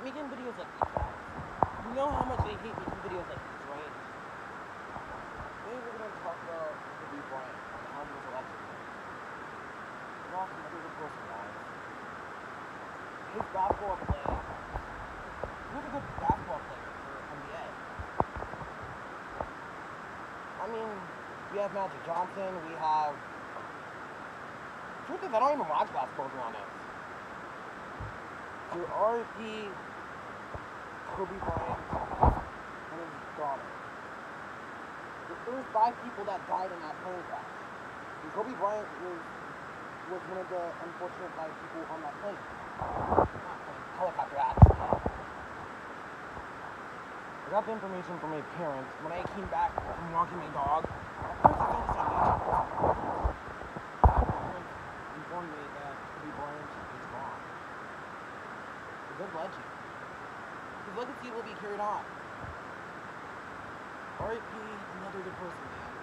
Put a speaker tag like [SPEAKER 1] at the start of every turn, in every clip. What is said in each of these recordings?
[SPEAKER 1] hate making videos like these, guys. You know how much they hate making videos like these, right? Today we're gonna talk about Kobe Bryant and how he was elected. Lost good person, guys. His basketball play. He was a good basketball player for NBA. I mean, we have Magic Johnson, we have. Truth is, I don't even watch basketball, to be honest. So R.I.P. Kobe Bryant and his daughter. There was five people that died in that plane crash. And Kobe Bryant was was one of the unfortunate five people on that plane, helicopter accident. I got the information from my parents when I came back from walking my dog. Of course, I saw this on YouTube. Parents informed me that Kobe Bryant is gone. Good legend. His legacy will be carried on. R.I.P. Another good person, man.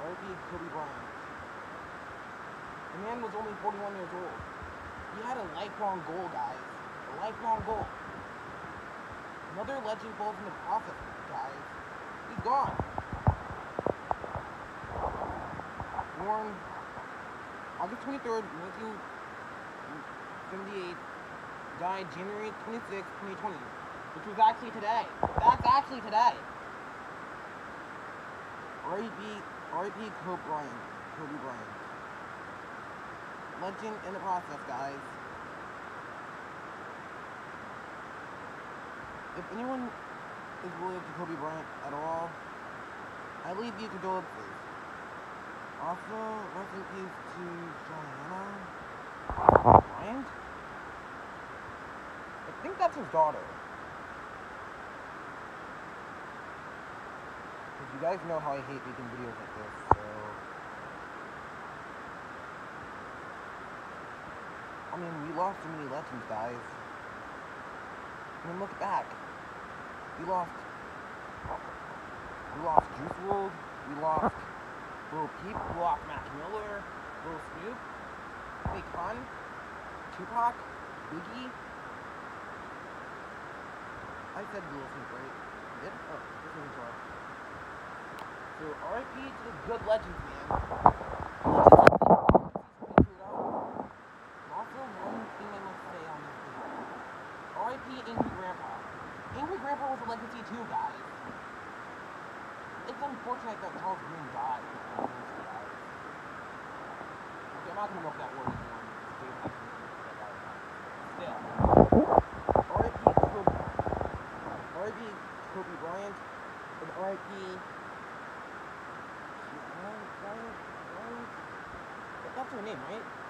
[SPEAKER 1] R.I.P. Kobe Bryant. The man was only 41 years old. He had a lifelong goal, guys. A lifelong goal. Another legend falls in the process, guys. He's gone. Born August 23rd, 1978. Died January 26, 2020. Which was actually today. That's actually today. R.I.P. R.I.P. Kobe Bryant. Kobe Bryant. Legend in the process, guys. If anyone is related to Kobe Bryant at all, I leave you condolences. Also, rest in peace to Diana Bryant. I think that's his daughter. Because you guys know how I hate making videos like this, so. I mean, we lost so many legends, guys. I mean, look back. We lost. We lost Juice WRLD. We lost Lil Peep. We lost Mac Miller. Lil Snoop. Big Pun. Tupac. Biggie. I said Lil Snoop, right? Did? Oh, this is sorry. So, RIP to the good legends, man. Also, one thing I on this video. R.I.P. Angry Grandpa. Angry Grandpa was a legacy too, guys. It's unfortunate that Charles Green died. Okay, I'm not gonna look that word anymore. because David has to look that out. Still. R.I.P. Kobe. R.I.P. Kobe Bryant. And R.I.P. Bryant, Bryant, Bryant. That's her name, right?